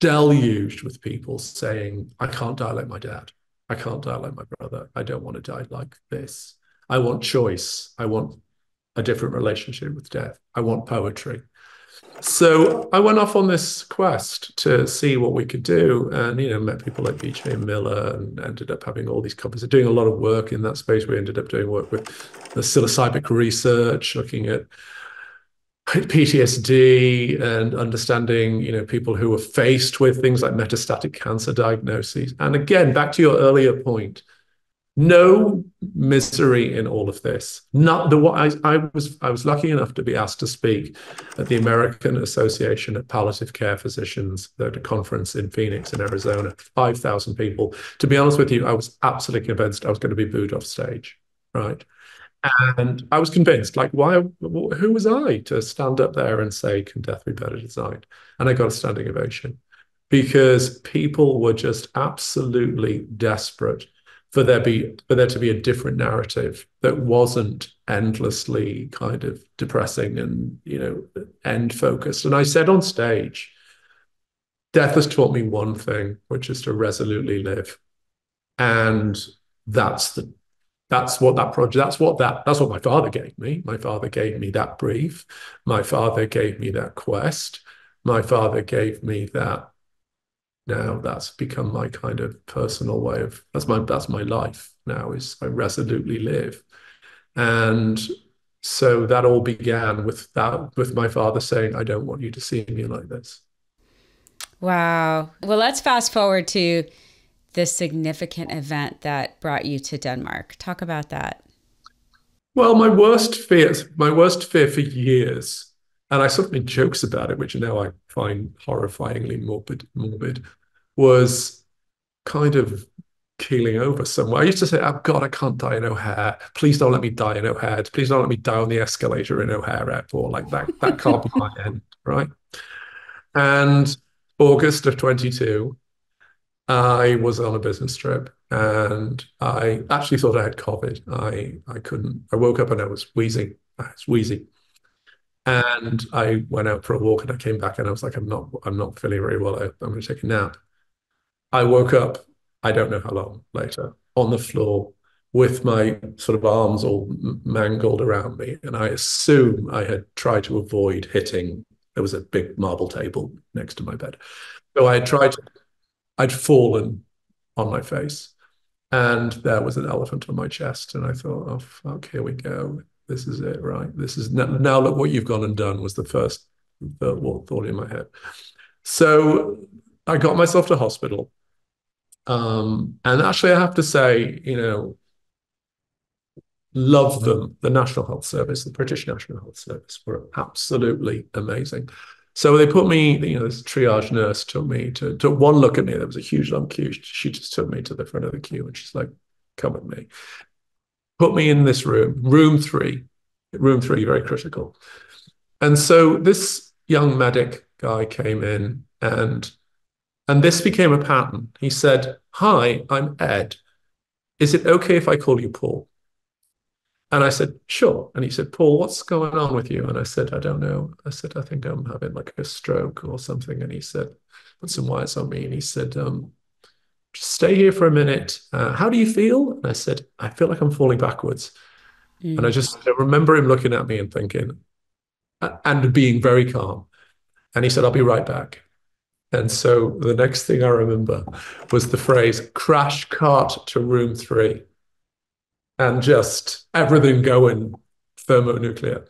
deluged with people saying, I can't die like my dad. I can't die like my brother. I don't want to die like this. I want choice. I want a different relationship with death. I want poetry. So I went off on this quest to see what we could do, and you know, met people like B.J. Miller, and ended up having all these companies doing a lot of work in that space. We ended up doing work with the psilocybin research, looking at PTSD and understanding, you know, people who were faced with things like metastatic cancer diagnoses. And again, back to your earlier point, no misery in all of this. Not the what I, I was I was lucky enough to be asked to speak at the American Association of Palliative Care Physicians, at a conference in Phoenix in Arizona, five thousand people. To be honest with you, I was absolutely convinced I was going to be booed off stage, right? And I was convinced, like, why? Who was I to stand up there and say, "Can death be better designed?" And I got a standing ovation because people were just absolutely desperate for there be for there to be a different narrative that wasn't endlessly kind of depressing and you know end focused. And i said on stage death has taught me one thing which is to resolutely live. And that's the that's what that project that's what that that's what my father gave me. My father gave me that brief. My father gave me that quest. My father gave me that now. That's become my kind of personal way of that's my that's my life now is I resolutely live. And so that all began with that with my father saying I don't want you to see me like this. Wow. Well let's fast forward to the significant event that brought you to Denmark. Talk about that. Well my worst fear my worst fear for years and I sort of made jokes about it, which now I find horrifyingly morbid, morbid, was kind of keeling over somewhere. I used to say, oh God, I can't die in O'Hare. Please don't let me die in O'Hare. Please don't let me die on the escalator in O'Hare Airport. Like that, that can't be my end, right? And August of 22, I was on a business trip and I actually thought I had COVID. I I couldn't. I woke up and I was wheezing. I was wheezy. And I went out for a walk and I came back and I was like, I'm not, I'm not feeling very well. I, I'm going to take a nap. I woke up, I don't know how long later, on the floor with my sort of arms all mangled around me. And I assume I had tried to avoid hitting, there was a big marble table next to my bed. So I had tried, to, I'd fallen on my face. And there was an elephant on my chest. And I thought, oh, fuck, here we go this is it, right? This is now, now look what you've gone and done was the first thought in my head. So I got myself to hospital. Um, and actually, I have to say, you know, love them. The National Health Service, the British National Health Service, were absolutely amazing. So they put me, you know, this triage nurse took me to, to one look at me. There was a huge long queue. She just took me to the front of the queue and she's like, come with me put me in this room, room three, room three, very critical. And so this young medic guy came in and and this became a pattern. He said, Hi, I'm Ed. Is it okay if I call you Paul? And I said, Sure. And he said, Paul, what's going on with you? And I said, I don't know. I said, I think I'm having like a stroke or something. And he said, Put some wires on me. And he said, um, stay here for a minute. Uh, how do you feel? And I said, I feel like I'm falling backwards. Mm. And I just I remember him looking at me and thinking, and being very calm. And he said, I'll be right back. And so the next thing I remember was the phrase crash cart to room three and just everything going thermonuclear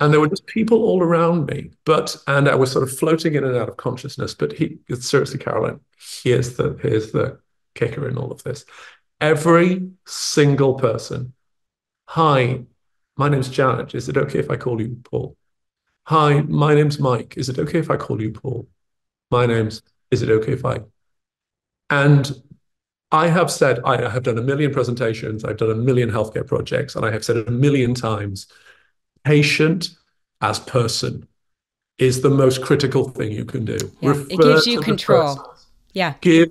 and there were just people all around me but and i was sort of floating in and out of consciousness. But he seriously Carolyn here's the here's the kicker in all of this. Every single person hi my name's janet. Is it okay if i call you paul? Hi my name's mike. Is it okay if i call you paul? My name's is it okay if i and I have said, I have done a million presentations, I've done a million healthcare projects, and I have said it a million times patient as person is the most critical thing you can do. Yeah, it gives you control. Yeah. Give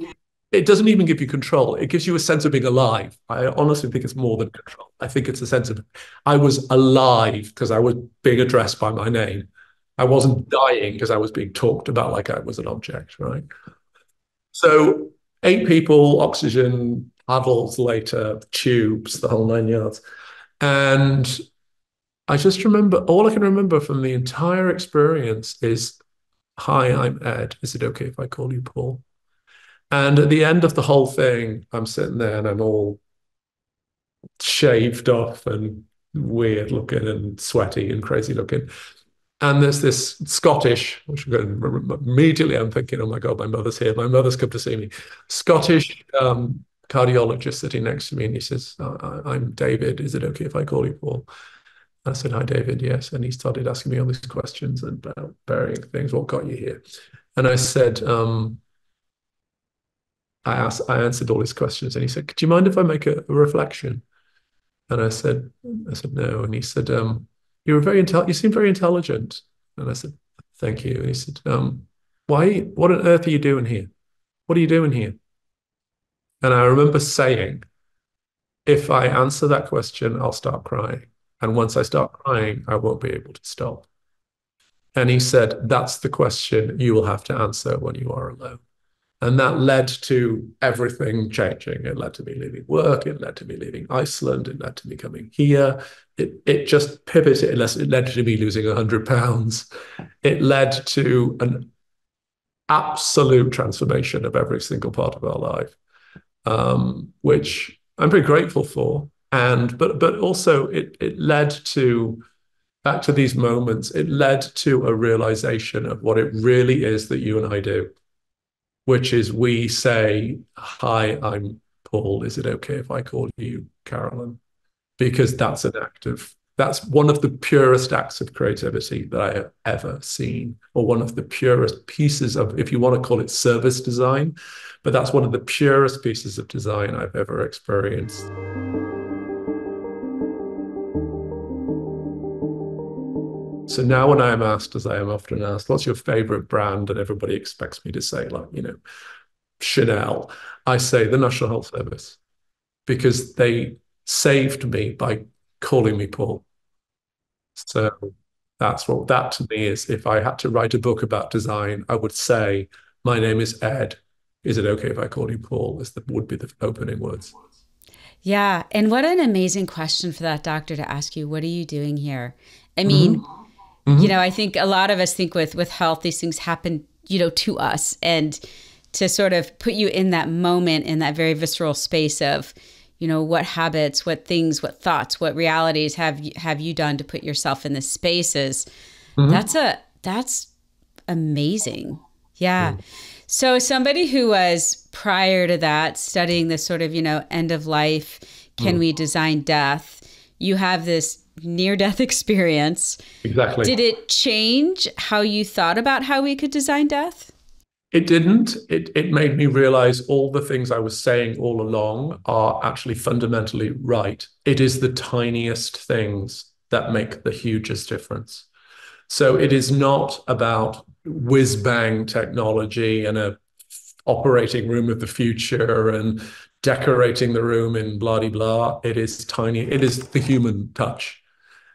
it doesn't even give you control. It gives you a sense of being alive. I honestly think it's more than control. I think it's a sense of I was alive because I was being addressed by my name. I wasn't dying because I was being talked about like I was an object, right? So eight people, oxygen, paddles later, tubes, the whole nine yards. And I just remember all I can remember from the entire experience is, "Hi, I'm Ed. Is it okay if I call you Paul?" And at the end of the whole thing, I'm sitting there and I'm all shaved off and weird looking and sweaty and crazy looking. And there's this Scottish, which immediately I'm thinking, oh my God, my mother's here. My mother's come to see me. Scottish um, cardiologist sitting next to me, and he says, "I'm David. Is it okay if I call you Paul?" I said, "Hi, David. Yes." And he started asking me all these questions about varying things. What got you here? And I said, um, I asked, I answered all his questions, and he said, "Do you mind if I make a, a reflection?" And I said, I said no. And he said, um, "You were very intel. You seem very intelligent." And I said, "Thank you." And he said, um, "Why? What on earth are you doing here? What are you doing here?" And I remember saying, "If I answer that question, I'll start crying, and once I start crying, I won't be able to stop." And he said, "That's the question you will have to answer when you are alone." And that led to everything changing. It led to me leaving work. It led to me leaving Iceland. It led to me coming here. It, it just pivoted. It led to me losing 100 pounds. It led to an absolute transformation of every single part of our life, um, which I'm very grateful for. And but but also it it led to back to these moments. It led to a realization of what it really is that you and I do which is we say, Hi, I'm Paul. Is it okay if I call you Carolyn? Because that's an act of, that's one of the purest acts of creativity that I have ever seen, or one of the purest pieces of, if you want to call it service design, but that's one of the purest pieces of design I've ever experienced. So now when I am asked, as I am often asked, what's your favorite brand? And everybody expects me to say, like, you know, Chanel. I say the National Health Service because they saved me by calling me Paul. So that's what that to me is. If I had to write a book about design, I would say, my name is Ed. Is it okay if I call you Paul? Is the would be the opening words. Yeah. And what an amazing question for that doctor to ask you, what are you doing here? I mean, mm-hmm Mm-hmm. You know, I think a lot of us think with with health, these things happen, you know, to us, and to sort of put you in that moment in that very visceral space of, you know, what habits, what things, what thoughts, what realities have you, have you done to put yourself in this spaces? Mm-hmm. That's a that's amazing. Yeah. Mm. So somebody who was prior to that studying this sort of, you know, end of life, can mm. we design death? You have this near death experience. Exactly. Did it change how you thought about how we could design death? It didn't. It, it made me realize all the things I was saying all along are actually fundamentally right. It is the tiniest things that make the hugest difference. So it is not about whiz bang technology and a operating room of the future and decorating the room in blah blah. It is tiny. It is the human touch.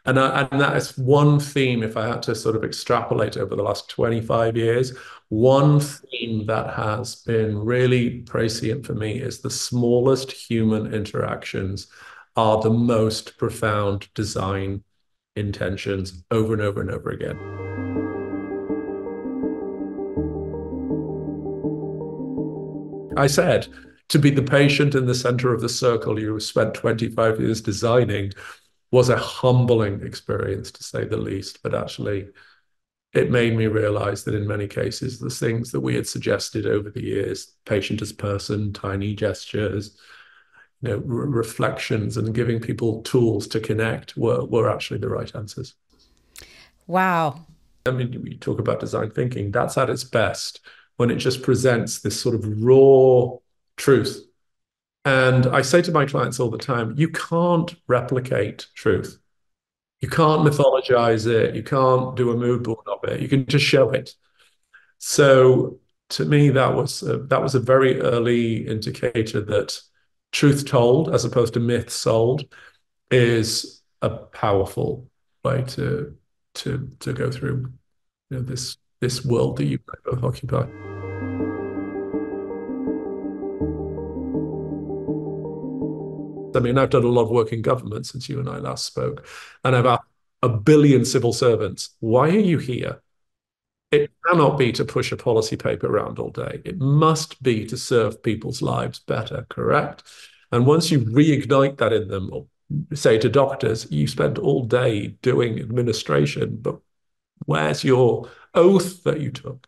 And, I, and that is one theme, if I had to sort of extrapolate over the last 25 years, one theme that has been really prescient for me is the smallest human interactions are the most profound design intentions over and over and over again. I said, to be the patient in the center of the circle you spent 25 years designing was a humbling experience to say the least. But actually, it made me realize that in many cases, the things that we had suggested over the years, patient as person, tiny gestures, you know, re- reflections, and giving people tools to connect were were actually the right answers. Wow. I mean, we talk about design thinking. That's at its best when it just presents this sort of raw truth and I say to my clients all the time, you can't replicate truth. You can't mythologize it. You can't do a mood board of it. You can just show it. So to me, that was a, that was a very early indicator that truth told, as opposed to myth sold, is a powerful way to to to go through you know, this this world that you both occupy. I mean, I've done a lot of work in government since you and I last spoke, and I've asked a billion civil servants, why are you here? It cannot be to push a policy paper around all day. It must be to serve people's lives better, correct? And once you reignite that in them, or say to doctors, you spend all day doing administration, but where's your oath that you took?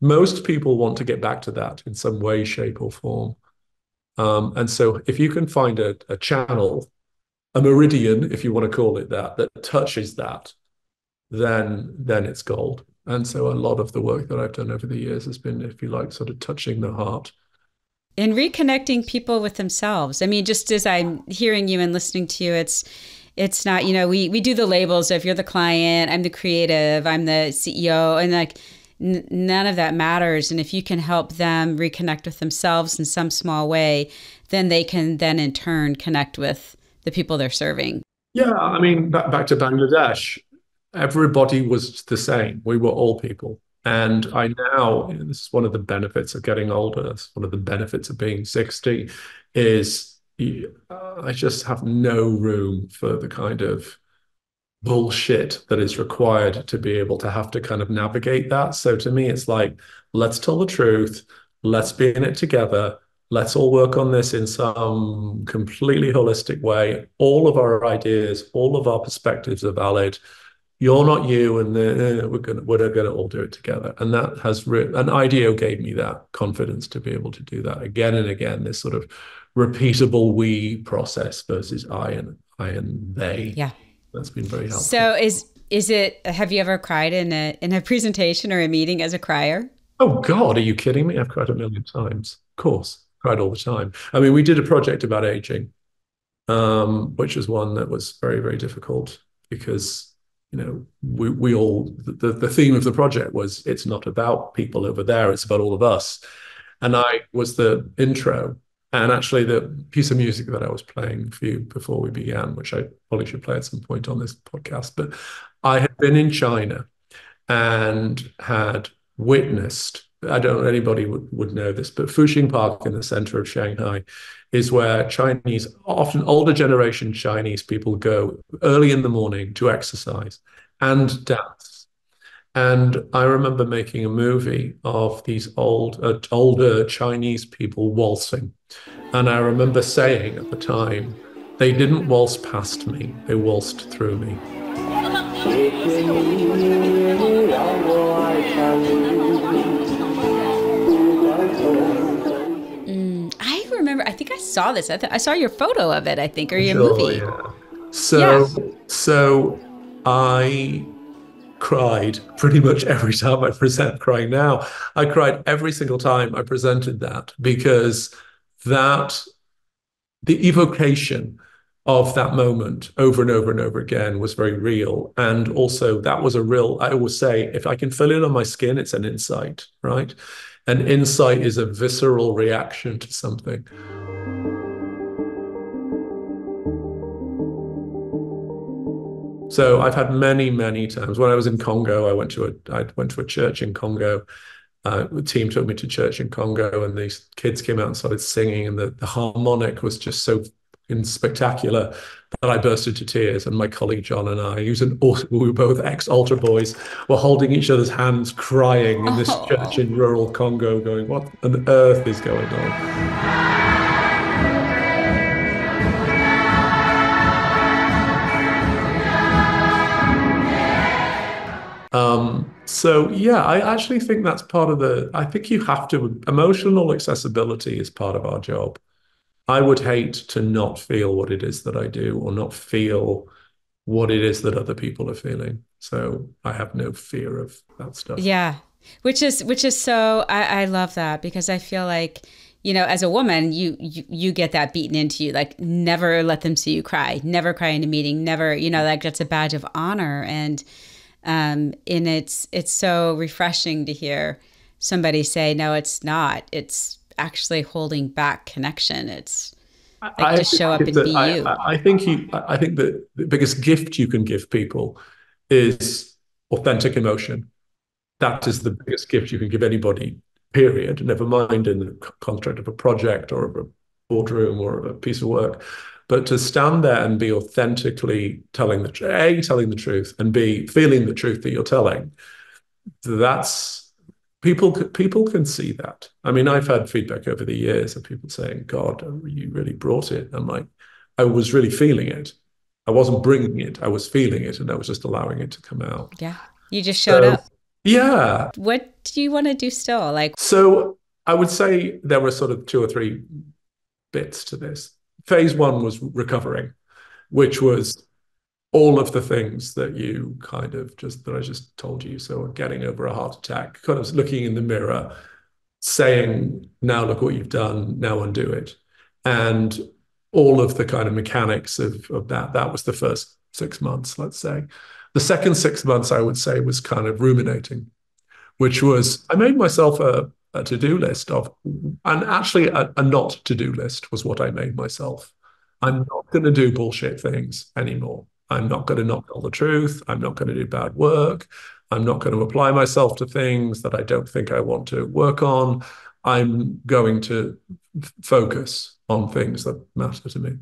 Most people want to get back to that in some way, shape, or form. Um, and so if you can find a, a channel, a meridian, if you want to call it that, that touches that, then then it's gold. And so a lot of the work that I've done over the years has been, if you like, sort of touching the heart. And reconnecting people with themselves. I mean, just as I'm hearing you and listening to you, it's it's not, you know, we we do the labels of you're the client, I'm the creative, I'm the CEO, and like n- none of that matters. And if you can help them reconnect with themselves in some small way, then they can then in turn connect with the people they're serving. Yeah, I mean, back, back to Bangladesh, everybody was the same. We were all people. And I now, this is one of the benefits of getting older. It's one of the benefits of being 60 is uh, I just have no room for the kind of bullshit that is required to be able to have to kind of navigate that. So to me, it's like, let's tell the truth. Let's be in it together. Let's all work on this in some completely holistic way. All of our ideas, all of our perspectives are valid. You're not you, and uh, we're gonna we're gonna all do it together. And that has re- and IDEO gave me that confidence to be able to do that again and again. This sort of repeatable we process versus I and I and they. Yeah that's been very helpful. So is is it? Have you ever cried in a in a presentation or a meeting as a crier? Oh God, are you kidding me? I've cried a million times. Of course, cried all the time. I mean, we did a project about aging, um, which was one that was very very difficult because you know we we all the the theme of the project was it's not about people over there, it's about all of us, and I was the intro and actually, the piece of music that I was playing for you before we began, which I probably should play at some point on this podcast, but I had been in China and had witnessed. I don't know anybody would, would know this, but Fuxing Park in the center of Shanghai is where Chinese, often older generation Chinese people go early in the morning to exercise and dance and I remember making a movie of these old, uh, older Chinese people waltzing. And I remember saying at the time, they didn't waltz past me, they waltzed through me. Mm, I remember, I think I saw this. I, th- I, saw your photo of it, I think, or your sure, movie. Yeah. So, yeah. so I cried pretty much every time I present crying now. I cried every single time I presented that because that the evocation of that moment over and over and over again was very real. And also that was a real, I always say, if I can feel it on my skin, it's an insight, right? An insight is a visceral reaction to something. So I've had many, many times. When I was in Congo, I went to a I went to a church in Congo. Uh, the team took me to church in Congo, and these kids came out and started singing, and the, the harmonic was just so spectacular that I burst into tears. And my colleague John and I, who's an we were both ex altar boys, were holding each other's hands, crying in this oh. church in rural Congo, going, "What on earth is going on?" Um, so yeah, I actually think that's part of the. I think you have to. Emotional accessibility is part of our job. I would hate to not feel what it is that I do, or not feel what it is that other people are feeling. So I have no fear of that stuff. Yeah, which is which is so. I, I love that because I feel like you know, as a woman, you, you you get that beaten into you. Like, never let them see you cry. Never cry in a meeting. Never, you know, like that's a badge of honor. And um, and it's it's so refreshing to hear somebody say, "No, it's not. It's actually holding back connection. It's like I, just show up and be I, you." I, I think you. I think that the biggest gift you can give people is authentic emotion. That is the biggest gift you can give anybody. Period. Never mind in the construct of a project or of a boardroom or a piece of work. But to stand there and be authentically telling the a telling the truth and b feeling the truth that you're telling, that's people people can see that. I mean, I've had feedback over the years of people saying, "God, you really brought it." I'm like, I was really feeling it. I wasn't bringing it. I was feeling it, and I was just allowing it to come out. Yeah, you just showed so, up. Yeah. What do you want to do still? Like, so I would say there were sort of two or three bits to this. Phase one was recovering, which was all of the things that you kind of just that I just told you. So getting over a heart attack, kind of looking in the mirror, saying, now look what you've done, now undo it. And all of the kind of mechanics of, of that, that was the first six months, let's say. The second six months, I would say, was kind of ruminating, which was I made myself a, a to-do list of, and actually a, a not to-do list was what I made myself. I'm not going to do bullshit things anymore. I'm not going to not tell the truth. I'm not going to do bad work. I'm not going to apply myself to things that I don't think I want to work on. I'm going to f- focus on things that matter to me.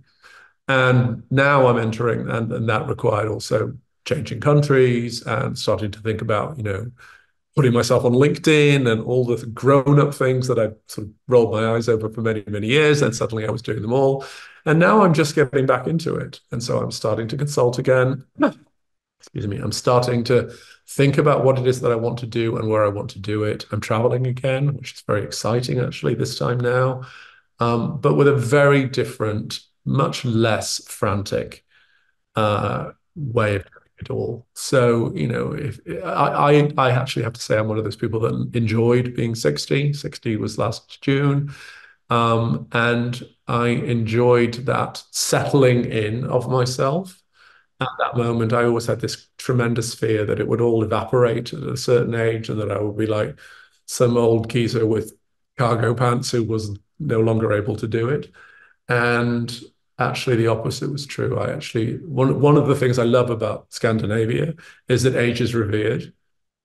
And now I'm entering, and, and that required also changing countries and starting to think about, you know, putting myself on LinkedIn and all the grown-up things that I sort of rolled my eyes over for many, many years. And suddenly I was doing them all. And now I'm just getting back into it. And so I'm starting to consult again. Excuse me. I'm starting to think about what it is that I want to do and where I want to do it. I'm traveling again, which is very exciting actually this time now, um, but with a very different, much less frantic uh, way of it all. So you know, if I, I I actually have to say I'm one of those people that enjoyed being 60. 60 was last June. Um, and I enjoyed that settling in of myself at that moment, I always had this tremendous fear that it would all evaporate at a certain age and that I would be like some old geezer with cargo pants who was no longer able to do it. And actually, the opposite was true. I actually, one, one of the things I love about Scandinavia is that age is revered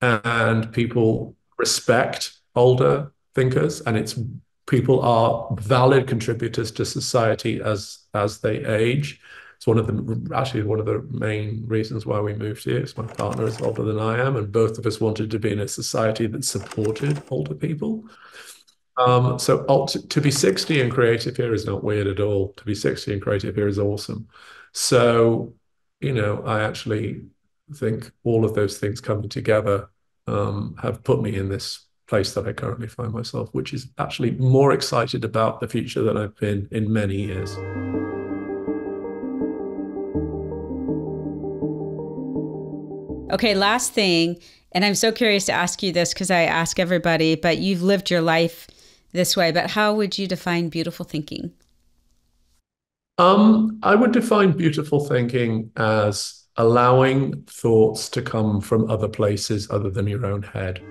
and people respect older thinkers and it's people are valid contributors to society as as they age it's one of the actually one of the main reasons why we moved here. Is my partner is older than I am, and both of us wanted to be in a society that supported older people. Um, so to be 60 and creative here is not weird at all. To be 60 and creative here is awesome. So, you know, I actually think all of those things coming together um, have put me in this place that I currently find myself, which is actually more excited about the future than I've been in many years. Okay, last thing, and I'm so curious to ask you this because I ask everybody, but you've lived your life this way, but how would you define beautiful thinking? Um, I would define beautiful thinking as allowing thoughts to come from other places other than your own head.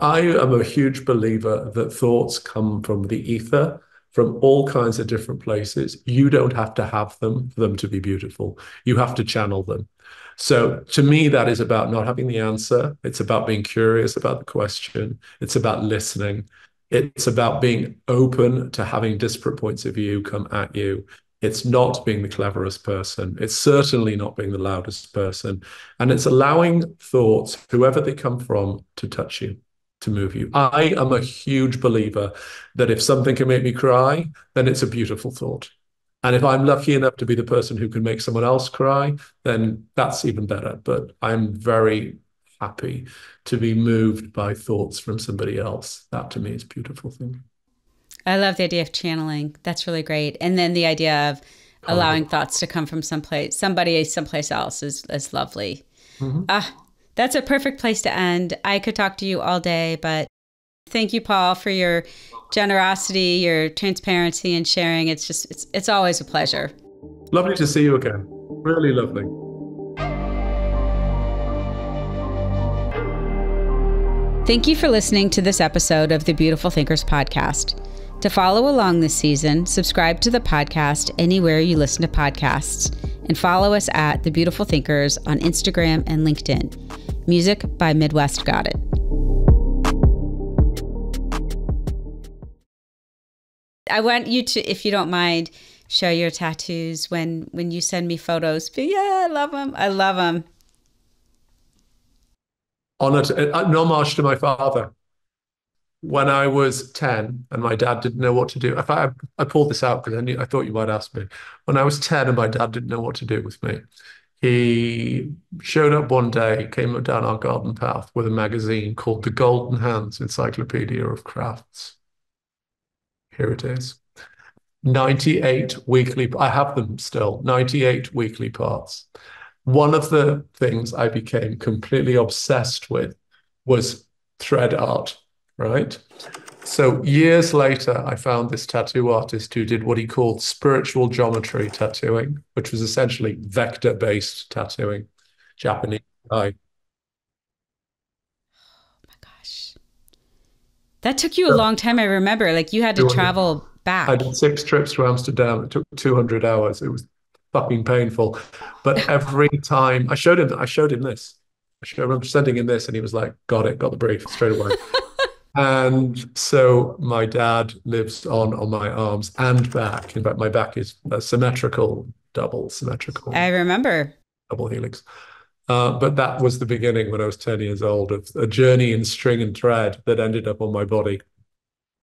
I am a huge believer that thoughts come from the ether from all kinds of different places. You don't have to have them for them to be beautiful. You have to channel them. So to me, that is about not having the answer. It's about being curious about the question. It's about listening. It's about being open to having disparate points of view come at you. It's not being the cleverest person. It's certainly not being the loudest person. And it's allowing thoughts, whoever they come from, to touch you to move you. I am a huge believer that if something can make me cry, then it's a beautiful thought. And if I'm lucky enough to be the person who can make someone else cry, then that's even better. But I'm very happy to be moved by thoughts from somebody else. That to me is beautiful thing. I love the idea of channeling. That's really great. And then the idea of allowing oh. thoughts to come from someplace, somebody someplace else is is lovely. Mm-hmm. Ah, that's a perfect place to end. I could talk to you all day, but thank you, Paul, for your generosity, your transparency, and sharing. It's just, it's, it's always a pleasure. Lovely to see you again. Really lovely. Thank you for listening to this episode of the Beautiful Thinkers Podcast. To follow along this season, subscribe to the podcast anywhere you listen to podcasts and follow us at The Beautiful Thinkers on Instagram and LinkedIn. Music by Midwest Got It. I want you to, if you don't mind, show your tattoos when when you send me photos. But yeah, I love them. I love them. Honored, an homage to my father when I was 10 and my dad didn't know what to do. If I, I pulled this out because I knew I thought you might ask me. When I was 10 and my dad didn't know what to do with me, he showed up one day, came down our garden path with a magazine called The Golden Hands Encyclopedia of Crafts. Here it is. 98 weekly, I have them still, 98 weekly parts. One of the things I became completely obsessed with was thread art, right? So years later, I found this tattoo artist who did what he called spiritual geometry tattooing, which was essentially vector-based tattooing, Japanese guy. Oh my gosh. That took you a long time, I remember. Like you had to travel back. I did six trips to Amsterdam. It took 200 hours. It was fucking painful. But every time I showed him, I showed him this. I showed him sending him this, and he was like, "Got it, got the brief straight away." and so my dad lives on on my arms and back. In fact, my back is symmetrical, double symmetrical. I remember double helix. Uh, but that was the beginning when I was 10 years old of a journey in string and thread that ended up on my body.